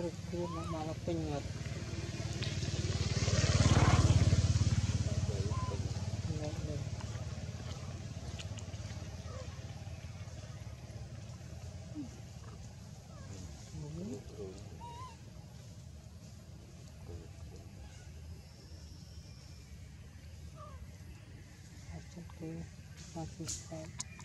perku malah penyet Okay, that's.